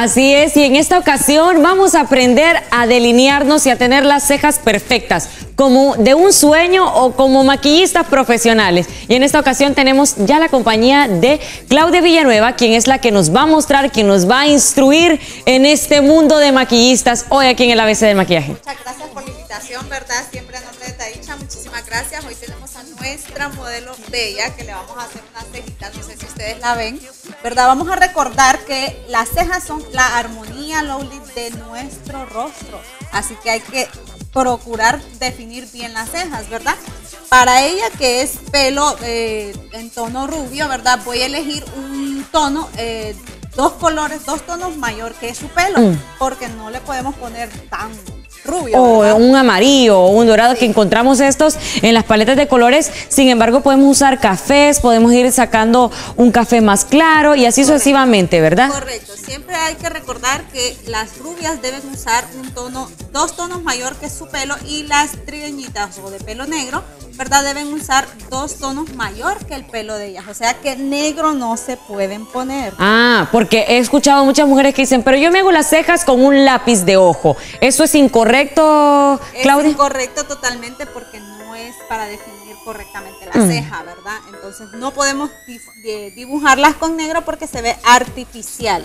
Así es, y en esta ocasión vamos a aprender a delinearnos y a tener las cejas perfectas, como de un sueño o como maquillistas profesionales. Y en esta ocasión tenemos ya la compañía de Claudia Villanueva, quien es la que nos va a mostrar, quien nos va a instruir en este mundo de maquillistas hoy aquí en el ABC del maquillaje. Muchas gracias por la invitación, ¿verdad? Siempre nombre de Taicha, muchísimas gracias. Hoy a nuestra modelo Bella, que le vamos a hacer unas cejitas, no sé si ustedes la ven, ¿verdad? Vamos a recordar que las cejas son la armonía, Lowly, de nuestro rostro. Así que hay que procurar definir bien las cejas, ¿verdad? Para ella que es pelo eh, en tono rubio, ¿verdad? Voy a elegir un tono, eh, dos colores, dos tonos mayor que su pelo, mm. porque no le podemos poner tan rubio. O un amarillo o un dorado que encontramos estos en las paletas de colores. Sin embargo, podemos usar cafés, podemos ir sacando un café más claro y así sucesivamente, ¿verdad? Correcto. Siempre hay que recordar que las rubias deben usar un tono, dos tonos mayor que su pelo y las trigueñitas o de pelo negro ¿verdad? Deben usar dos tonos mayor que el pelo de ellas. O sea que negro no se pueden poner. Ah, porque he escuchado muchas mujeres que dicen, pero yo me hago las cejas con un lápiz de ojo. ¿Eso es incorrecto, Claudia? Es incorrecto totalmente porque no es para definir correctamente la mm. ceja, ¿verdad? Entonces no podemos dibujarlas con negro porque se ve artificial.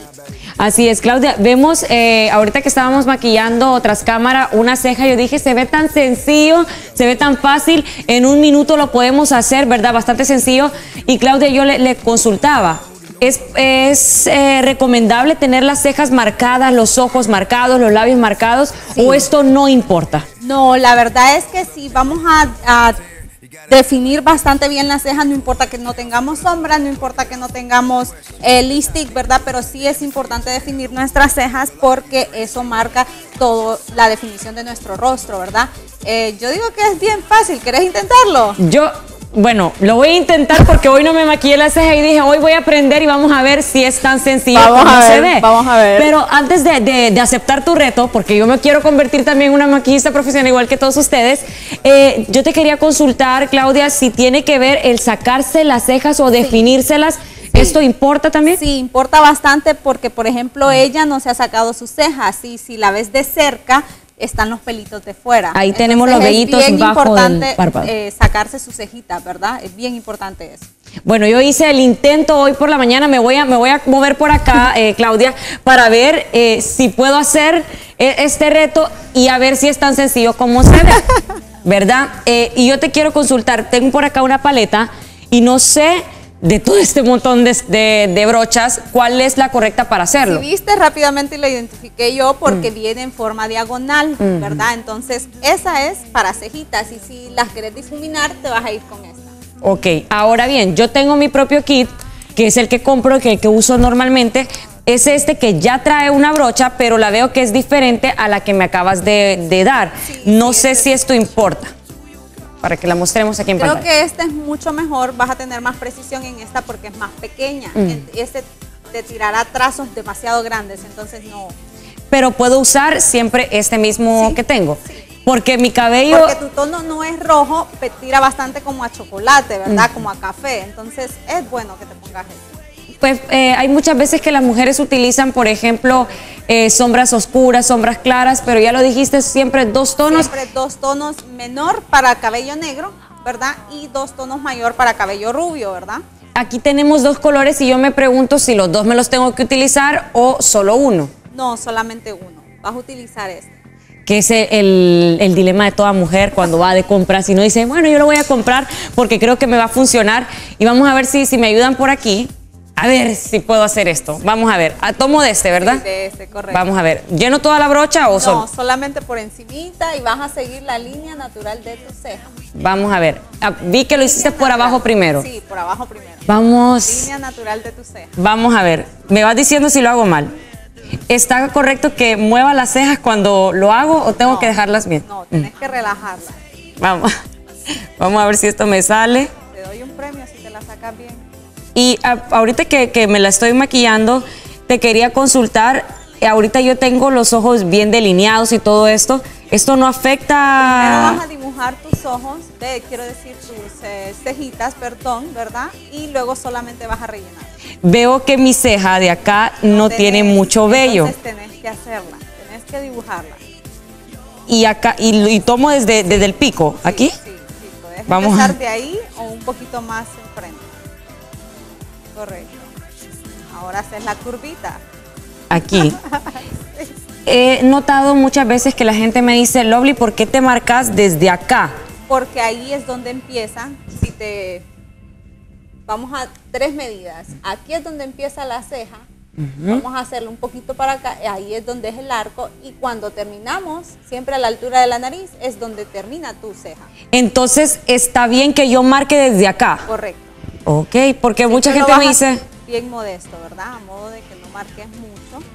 Así es, Claudia. Vemos eh, ahorita que estábamos maquillando tras cámara una ceja, yo dije, se ve tan sencillo, se ve tan fácil, en un minuto lo podemos hacer, ¿verdad? Bastante sencillo. Y Claudia, yo le, consultaba. ¿Es, es eh, recomendable tener las cejas marcadas, los ojos marcados, los labios marcados o esto no importa? No, la verdad es que si vamos a definir bastante bien las cejas, no importa que no tengamos sombra, no importa que no tengamos eh, lipstick, ¿verdad? Pero sí es importante definir nuestras cejas porque eso marca toda la definición de nuestro rostro, ¿verdad? Eh, yo digo que es bien fácil, ¿querés intentarlo? Yo bueno, lo voy a intentar porque hoy no me maquillé la ceja y dije, hoy voy a aprender y vamos a ver si es tan sencillo como se ve. Vamos a ver. Pero antes de, aceptar tu reto, porque yo me quiero convertir también en una maquillista profesional igual que todos ustedes, eh, yo te quería consultar, Claudia, si tiene que ver el sacarse las cejas o definírselas. ¿Esto importa también? Sí, importa bastante porque, por ejemplo, ella no se ha sacado sus cejas y si la ves de cerca, están los pelitos de fuera. Ahí tenemos los vellitos es bien importante, eh, sacarse su cejita, ¿verdad? Es bien importante eso. Bueno, yo hice el intento hoy por la mañana, me voy a, me voy a mover por acá, eh, Claudia, para ver eh, si puedo hacer este reto y a ver si es tan sencillo como se ve, ¿verdad? y yo te quiero consultar, tengo por acá una paleta y no sé de todo este montón de, brochas, ¿cuál es la correcta para hacerlo? Si viste rápidamente la identifiqué yo porque mm. viene en forma diagonal, mm. ¿verdad? Entonces, esa es para cejitas y si las quieres difuminar, te vas a ir con esta. Ok, ahora bien, yo tengo mi propio kit, que es el que compro, que, que uso normalmente, es este que ya trae una brocha, pero la veo que es diferente a la que me acabas de, dar. no sé si esto importa para que la mostremos aquí en Creo pantalla. Creo que esta es mucho mejor, vas a tener más precisión en esta porque es más pequeña. Mm. Este te tirará trazos demasiado grandes, entonces no. Pero puedo usar siempre este mismo que tengo. Porque mi cabello... Porque tu tono no es rojo, tira bastante como a chocolate, ¿verdad? Mm. Como a café. Entonces es bueno que te pongas esto. Pues eh, hay muchas veces que las mujeres utilizan, por ejemplo, eh, sombras oscuras, sombras claras, pero ya lo dijiste, siempre dos tonos. Siempre dos tonos menor para cabello negro, ¿verdad? Y dos tonos mayor para cabello rubio, ¿verdad? Aquí tenemos dos colores y yo me pregunto si los dos me los tengo que utilizar o solo uno. No, solamente uno. Vas a utilizar este que es el, el, dilema de toda mujer cuando va de compras y no dice, bueno, yo lo voy a comprar porque creo que me va a funcionar y vamos a ver si, si me ayudan por aquí. A ver si puedo hacer esto. Vamos a ver. A tomo de este, ¿verdad? de este, correcto. Vamos a ver. ¿Lleno toda la brocha o No, solamente por encimita y vas a seguir la línea natural de tu ceja. Vamos a ver. Ah, vi que lo hiciste por abajo primero. Sí, por abajo primero. Vamos. Línea natural de tu ceja. Vamos a ver. Me vas diciendo si lo hago mal. ¿Está correcto que mueva las cejas cuando lo hago o tengo que dejarlas bien? No, tienes que relajarlas. Vamos. Vamos a ver si esto me sale. Te doy un premio si te la sacas bien. Y ahorita que, me la estoy maquillando, te quería consultar. Ahorita yo tengo los ojos bien delineados y todo esto. ¿Esto no afecta...? Primero vas a dibujar tus ojos, de, quiero decir tus eh, cejitas, perdón, ¿verdad? Y luego solamente vas a rellenar. Veo que mi ceja de acá no, tiene mucho vello. Entonces tenés que hacerla, tenés que dibujarla. Y acá, y, y tomo desde, desde el pico, Sí, aquí. Sí, sí, puedes Vamos empezar a- de ahí o un poquito más enfrente. Correcto. Ahora haces la curvita. Aquí. He notado muchas veces que la gente me dice, Lovely, ¿por qué te marcas desde acá? Porque ahí es donde empieza, si te... Vamos a tres medidas. Aquí es donde empieza la ceja. Vamos a hacerlo un poquito para acá. Ahí es donde es el arco. Y cuando terminamos, siempre a la altura de la nariz, es donde termina tu ceja. Entonces, está bien que yo marque desde acá. Correcto. Ok, porque mucha gente me dice, Bien modesto, ¿verdad? A modo de que no marques mucho.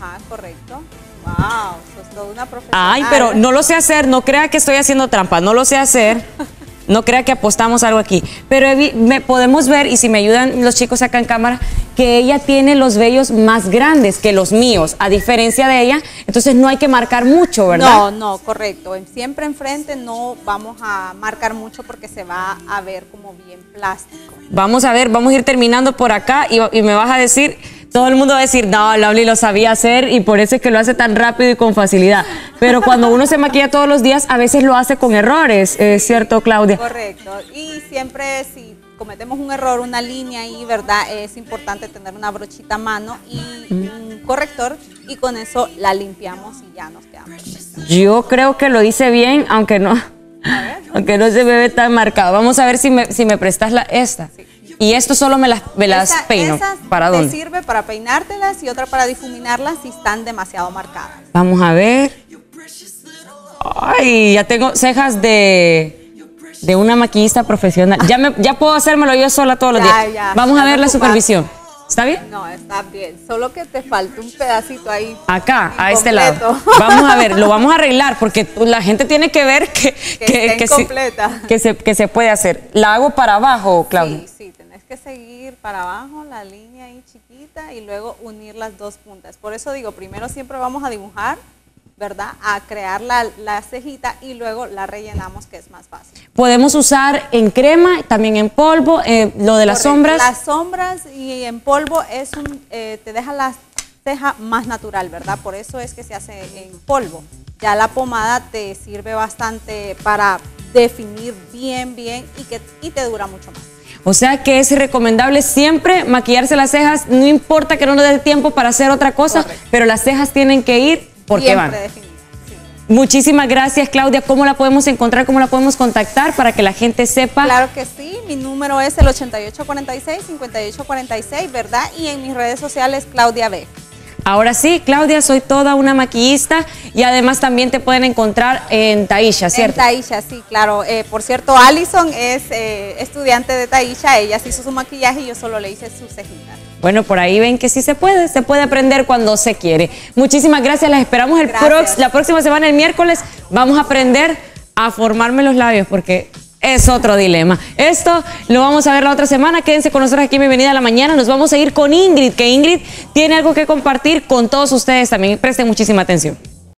Ajá, correcto. Wow, sos toda una profesional. ay, pero no lo sé hacer, no crea que estoy haciendo trampa, no lo sé hacer. No crea que apostamos algo aquí. Pero me, podemos ver, y si me ayudan los chicos acá en cámara, que ella tiene los vellos más grandes que los míos, a diferencia de ella. Entonces no hay que marcar mucho, ¿verdad? No, no, correcto. Siempre enfrente no vamos a marcar mucho porque se va a ver como bien plástico. Vamos a ver, vamos a ir terminando por acá y, y me vas a decir, todo el mundo va a decir, no, Lovely lo sabía hacer y por eso es que lo hace tan rápido y con facilidad. Pero cuando uno se maquilla todos los días, a veces lo hace con errores, ¿es cierto, Claudia? Correcto. Y siempre si cometemos un error, una línea ahí, ¿verdad? Es importante tener una brochita a mano y un corrector y con eso la limpiamos y ya nos quedamos. Yo creo que lo hice bien, aunque no, aunque no se me ve tan marcado. Vamos a ver si me, si me prestas la, esta. Y esto solo me las, me las Esa- peino. ¿Para te dónde? sirve para peinártelas y otra para difuminarlas si están demasiado marcadas. Vamos a ver. Ay, ya tengo cejas de, de una maquillista profesional. Ya, me, ya puedo hacérmelo yo sola todos los Ya, días. ya, Vamos a ver la supervisión. ¿Está bien? No, está bien. Solo que te falta un pedacito ahí. Acá, a este lado. Vamos a ver, lo vamos a arreglar porque la gente tiene que ver que, sí- incompleta. que, se, que se puede hacer. La hago para abajo, Claudia. Sí, sí, tenés que seguir para abajo la línea ahí chiquita y luego unir las dos puntas. Por eso digo, primero siempre vamos a dibujar, ¿verdad? A crear la, la cejita y luego la rellenamos, que es más fácil. Podemos usar en crema, también en polvo, eh, lo de las Correcto. sombras. Las sombras y en polvo es un, eh, te deja la ceja más natural, ¿verdad? Por eso es que se hace en polvo. Ya la pomada te sirve bastante para definir bien, bien y, que, y te dura mucho más. O sea que es recomendable siempre maquillarse las cejas, no importa que no nos dé tiempo para hacer otra cosa, Correcto. pero las cejas tienen que ir Siempre van. Muchísimas gracias, Claudia. ¿Cómo la podemos encontrar? ¿Cómo la podemos contactar para que la gente sepa? Claro que sí, mi número es el 8846-5846, ¿verdad? Y en mis redes sociales, Claudia B. Ahora sí, Claudia, soy toda una maquillista y además también te pueden encontrar en Taisha, ¿cierto? En Taisha, sí, claro. Eh, por cierto, Allison es eh, estudiante de Taisha, ella se hizo su maquillaje y yo solo le hice sus cejitas. Bueno, por ahí ven que sí se puede, se puede aprender cuando se quiere. Muchísimas gracias, las esperamos el prox- la próxima semana, el miércoles. Vamos a aprender a formarme los labios porque es otro dilema. Esto lo vamos a ver la otra semana. Quédense con nosotros aquí en Bienvenida a la Mañana. Nos vamos a ir con Ingrid, que Ingrid tiene algo que compartir con todos ustedes también. Presten muchísima atención.